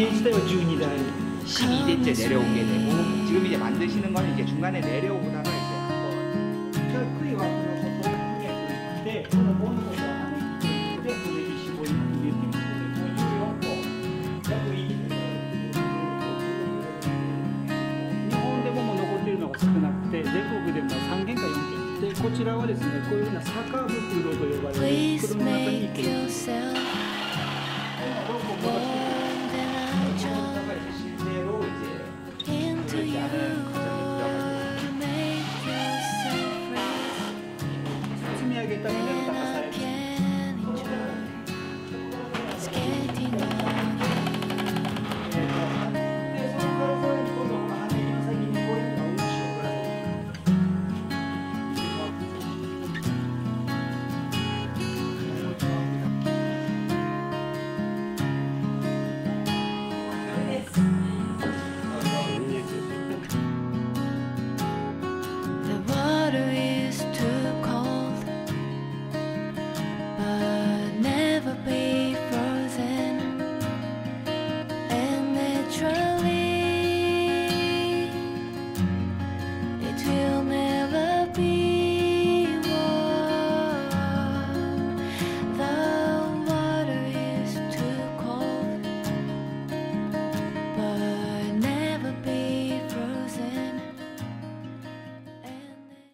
自体は12台 12대째 내려오게 되고 지금 이제 만드시는 건 이제 중간에 내려오다가 이제 한번 ざっくりはこの細い分でこのボンドとはねでこれに絞り入れてみて54個約いい日本でももう残っているのが少なくて全国でも3軒か4軒でこちらはですねこういうふうな酒袋と呼ばれる Please 袋の中に kita minum